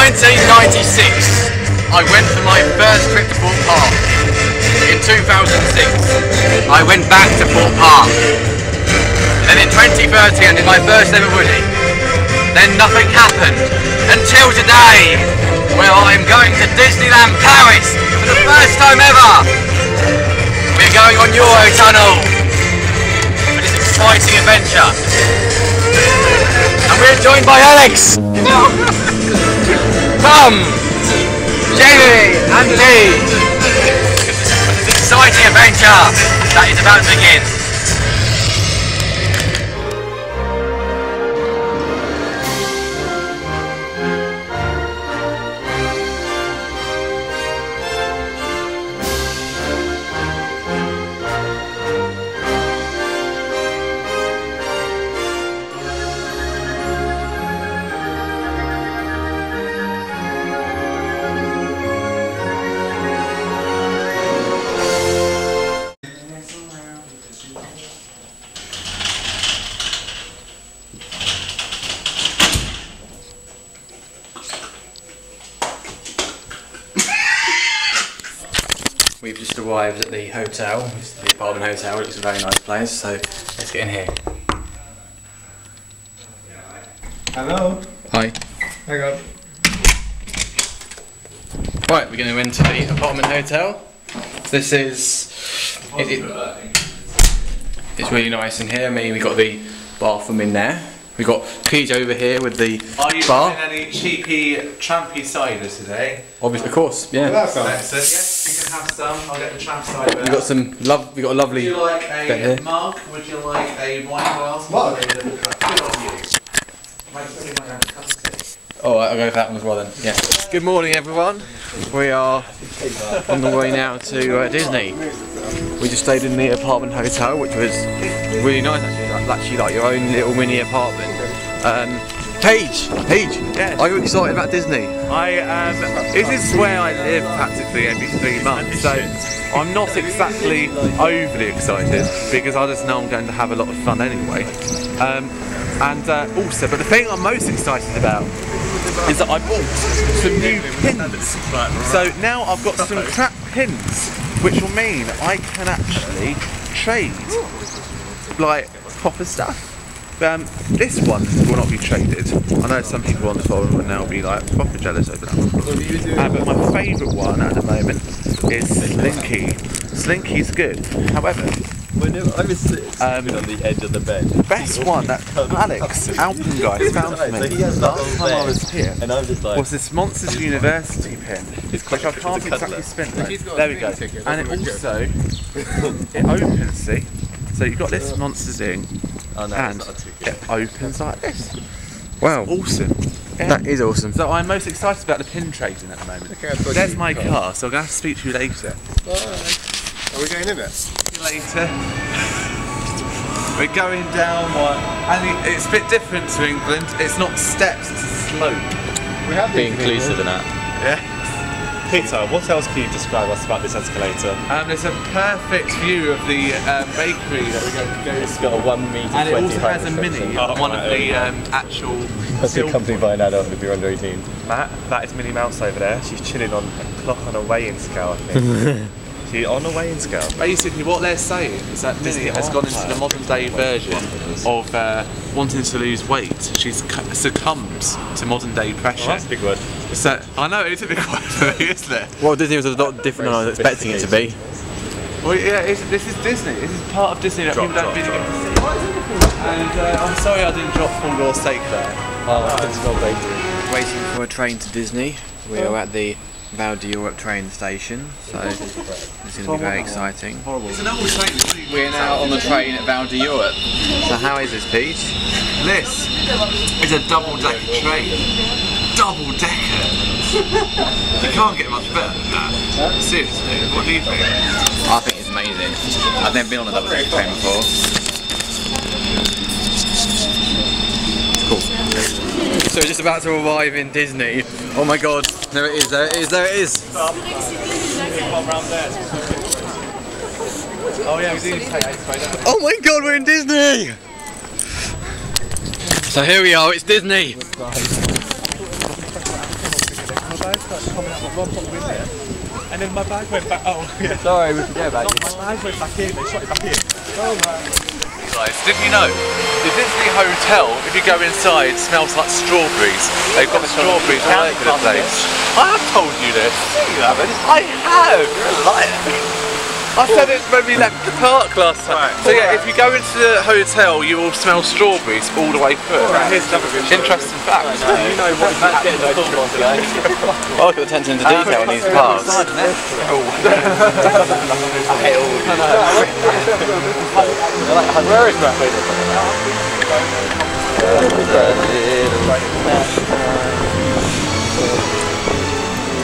1996, I went for my first trip to Thorpe Park. In 2006, I went back to Thorpe Park. Then in 2013, I did my first ever Woody. Then nothing happened until today, where I'm going to Disneyland Paris for the first time ever. We're going on Eurotunnel for this exciting adventure. And we're joined by Alex. Tom, Jamie, and Lee. This exciting adventure that is about to begin. Arrived at the hotel, it's the apartment hotel, it's a very nice place, so let's get in here. Hello. Hi. Hang on. Right, we're going to enter the apartment hotel. This is. It, it- it's really nice in here. I mean, we've got the bathroom in there. We've got Pete over here with the Are you bar. using any cheapy, trampy cider today? Obviously, of course, yeah. That's all. Excellent. Yes, you can have some. I'll get the tramp cider. We've got some love. We've got a Would lovely. you like bit a here. mug? Would you like a wine glass? Mug? Good on you. Might somebody might have a cup of tea. Oh, I'll go for that one as well then. Yeah. Good morning, everyone. We are on the way now to uh, Disney. We just stayed in the apartment hotel, which was really nice actually. Like, actually, like your own little mini apartment. Um, Paige, Paige, Yes. are you excited about Disney? I um, this is where I live practically every three months, so I'm not exactly overly excited because I just know I'm going to have a lot of fun anyway. Um, and uh, also, but the thing I'm most excited about is that I bought some new pins. So now I've got some crap pins, which will mean I can actually trade like proper stuff. Um, this one will not be traded. I know some people on the forum will now be like proper jealous over that one. Uh, but my favourite one at the moment is Slinky. Slinky's good. However, Whenever I was sitting Um, on the edge of the bed, the best one that Alex Alpengeist found for me He has last time I was here and I'm just like, was this Monsters University pin, It's which I can't exactly spin. A There we go. ticket, And it also it opens. See, so you've got this Monsters Inc. oh no, and a ticket. it opens like this. Wow, Awesome. Yeah. that is awesome. So I'm most excited about the pin trading at the moment. Okay, There's you- my car, so I'm going to have to speak to you later. Bye. Are we going in it? Later. We're going down one, and it- it's a bit different to England. It's not steps, it's a slope. We have Be been inclusive in that. Peter, what else can you describe us about this escalator? Um, there's a perfect view of the um, bakery that we're going to go It's to. got a one meter And it also has a mini, Oh, one of the um, actual. Must be silver accompanied by an adult if you're under 18. Matt, that is Minnie Mouse over there. She's chilling on a clock on a weighing scale, I think. She's on a weighing scale. Basically, what they're saying is that Minnie has gone into the modern day version of uh, wanting to lose weight. She succumbs to modern day pressure. That's a big word. So I know it's a big word for me, isn't it? Well, Disney was a lot different than I was expecting it to be. Well, yeah, it's, this is Disney. This is part of Disney that Drop, people don't really get to see. And uh, I'm sorry I didn't drop full raw steak there. Oh, it's got bakery. Waiting for a train to Disney. We are at the Val d'Europe train station, so it's going to be very exciting. It's an old train. We're now on the train at Val d'Europe. So how is this, Pete? This is a double decker train. Double decker. you can't get much better than that. Seriously, what do you think? I think it's amazing. I've never been on a double decker train before. It's cool. So we're just about to arrive in Disney. Oh my god, there it is, there it is, there it is. Oh yeah, we do need to Oh my god, we're in Disney! So here we are, it's Disney. bag started coming out, my Rob got in there. And then my bag went back, oh yeah. Sorry, we forget about you. My bag went back in, they shot it back oh, in. Guys, didn't you know? The Disney Hotel, if you go inside, smells like strawberries. They've got strawberries all over the place. I have told you this. You haven't. I have. You're a liar. I said it when we left the park last time. So yeah, if you go into the hotel, you will smell strawberries all the way through. Here's another Interesting fact. You know what that's getting the today. I look at the attention to detail in these parts. Where is Rafa?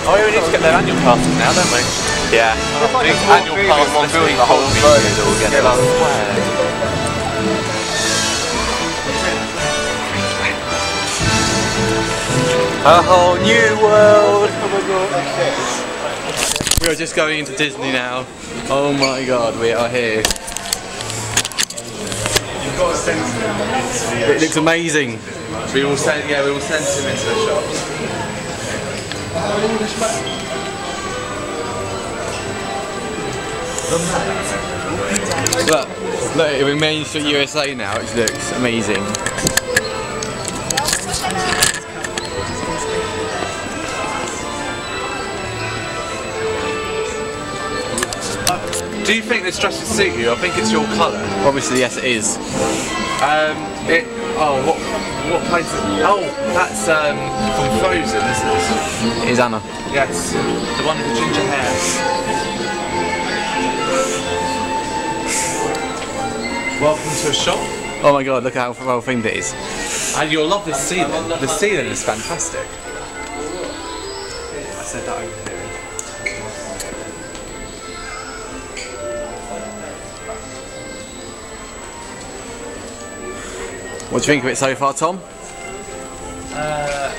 Oh, we need to get their annual passes now, don't we? Yeah. These annual passes building the whole version all together. A whole new world. We are just going into Disney now. Oh my god, we are here. It looks amazing. We will send, yeah, we will send him into the shops. Look, look, it remains Main Street USA now, which looks amazing. Do you think this dress would suit you? I think it's your colour. Obviously, yes, it is. Um, it. Oh, what? What place? Is, oh, that's um from Frozen, isn't it? It is Anna. Yes, the one with the ginger hair. Welcome to a shop, Oh my god, look at how well themed it is. and you'll love this ceiling. The ceiling is fantastic. I said that over here. What do you think of it so far, Tom? Uh,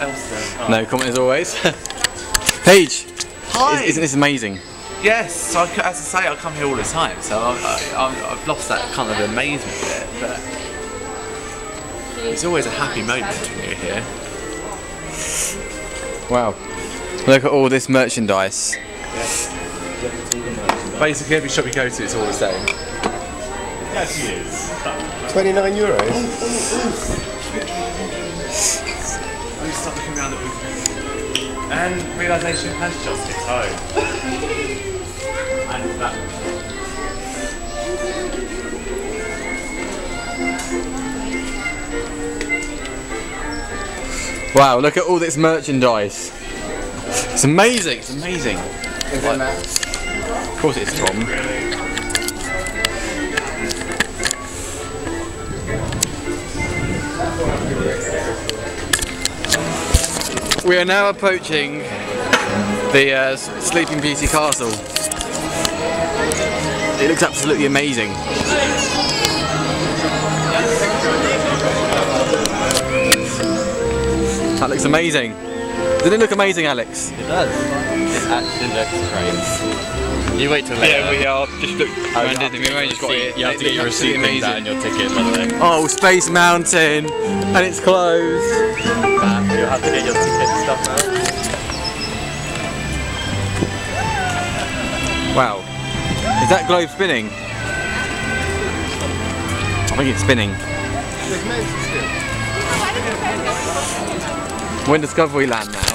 Elsa. No comment as always. Paige, Hi. isn't this amazing? Yes, so I, c- as I say, I come here all the time, so I, I, I've lost that kind of amazement bit, but it's always a happy moment when you're here. Wow. Look at all this merchandise. Basically, every shop you go to, it's all the same. 29 euros. We start looking around at and realisation has just hit home. Wow, look at all this merchandise. It's amazing, it's amazing. Of course it's Tom. We are now approaching the uh, Sleeping Beauty Castle. It looks absolutely amazing. That looks amazing. Doesn't it look amazing, Alex? It does. It actually looks great. You wait till later. Yeah, we are just look around Disney. We've only just got See, it. You have to get your receipt absolutely things out and your ticket, by the way. Oh, Space Mountain, and it's closed. You'll have to get your ticket and stuff now. Wow, is that globe spinning? I think it's spinning. We're in Discovery Land now,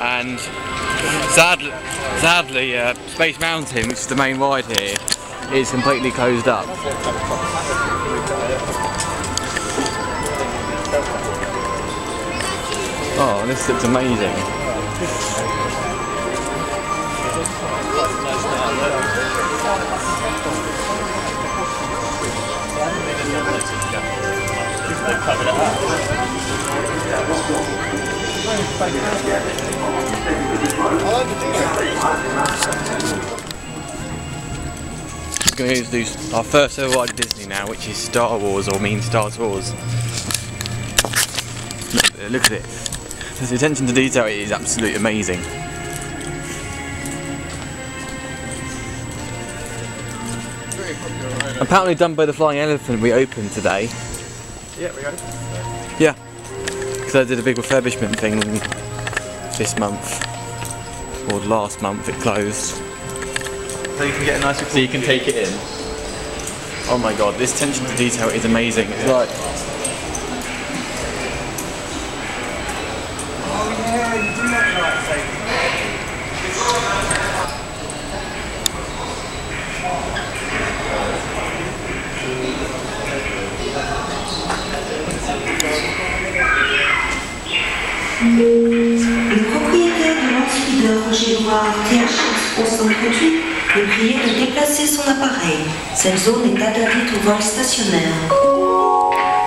and sadly, sadly uh, Space Mountain, which is the main ride here, is completely closed up. Oh, this looks amazing. We're going to do our first ever ride at Disney now, which is Star Wars or mean Star Wars. Look, look at it. The attention to detail is absolutely amazing. Apparently done by the Flying Elephant we opened today. Yeah, we got it. Yeah. Because I did a big refurbishment thing this month, or last month it closed. So you can get a nice So you can take it in. Oh my god, this attention to detail is amazing. It's like Roger Loire THX 1138 est prié de déplacer son appareil. Cette zone est interdite aux vols stationnaires.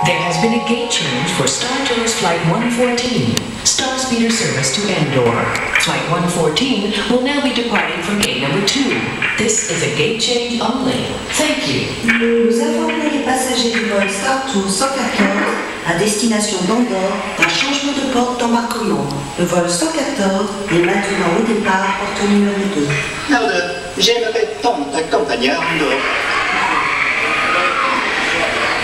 There has been a gate change for Star Tours Flight 114, Star Speeder service to Andor. Flight 114 will now be departing from gate number 2. This is a gate change only. Thank you. Nous informons les passagers du vol Star Tour 114 à destination d'Andorre d'un changement de porte d'embarquement. Le vol 114 est maintenant au départ, porte numéro 2. Merde, j'aimerais tant t'accompagner à Andorre.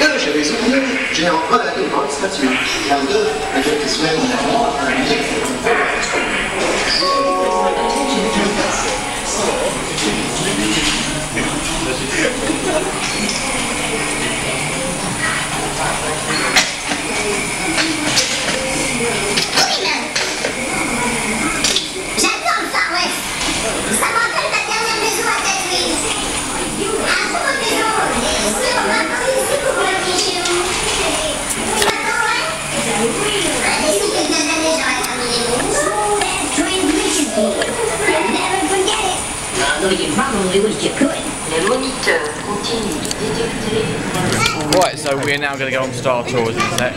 Que j'avais oublié, j'ai encore la bonne station. Andorre, je te souhaite un bon J'adore so we're now going to go on Star Tours in a sec.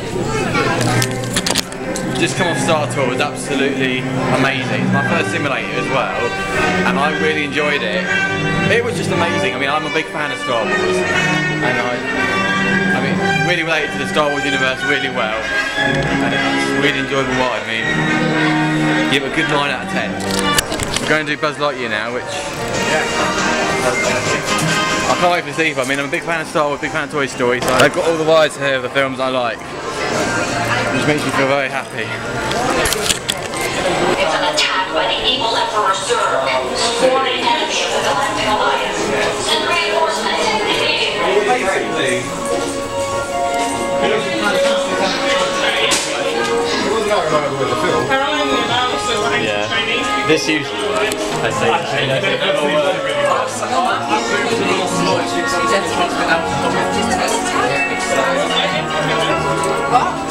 Just come off Star Tour was absolutely amazing. My first simulator as well, and I really enjoyed it. It was just amazing. I mean, I'm a big fan of Star Wars, and I, I mean, really related to the Star Wars universe really well, and it's really enjoyable ride. I mean, give a good nine out of ten. We're going to do Buzz Lightyear now, which I can't wait for Steve. I mean, I'm a big fan of Star Wars, big fan of Toy Story, so I've got all the rides here of the films I like, which makes me feel very happy. It's an attack by the evil Emperor Zurg, sworn enemy of the Galactic Alliance. Send reinforcements immediately. Yeah. This usually works. I say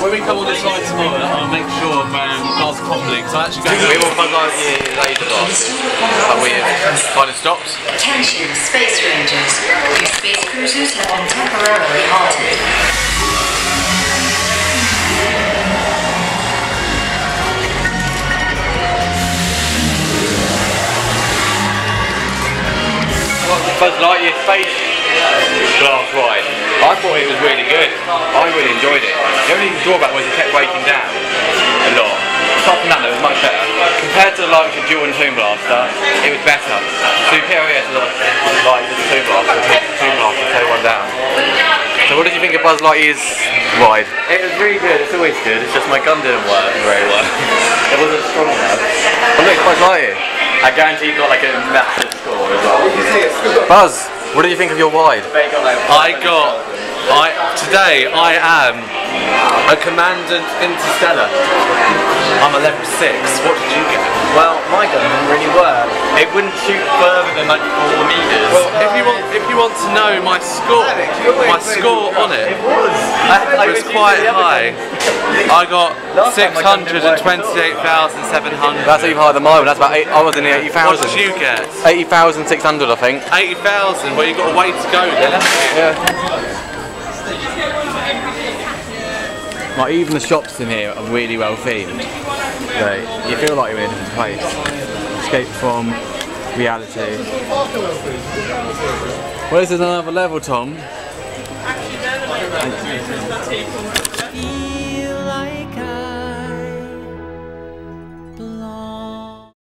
When we come on this ride tomorrow, I'll make sure um, Buzz properly, because I actually go We will Buzz Lightyear later on, but we kind of stopped. Attention, Space Rangers. Your space cruisers have been temporarily halted. Buzz Lightyear space glass ride. I thought it was really good. I really enjoyed it. The only drawback was it kept breaking down a lot. Apart from that, it was much better. Compared to the likes of Duel and Tomb Blaster, it was better. Superior to the likes of Tomb Blaster. Tomb Blaster, take one down. So what did you think of Buzz Lightyear's ride? It was really good. It's always good. It's just my gun didn't work very well. it wasn't strong enough. Oh look, Buzz Lightyear. I guarantee you got like a massive score as well. Buzz, what do you think of your ride? I got. I today I am a commandant interstellar. I'm a level six. What did you get? Well, my gun didn't really work. It wouldn't shoot further than like four meters. Well, if you want, if you want to know my score, my score on it it was quite high. I got six hundred and twenty-eight thousand seven hundred. That's even higher than mine. That's about eight. I was in the eighty What did you get? Eighty thousand six hundred, I think. Eighty thousand. Well, you've got a way to go then. Yeah. Like even the shops in here are really well themed. You feel like you're in a different place. Escape from reality. Well, this is another level, Tom.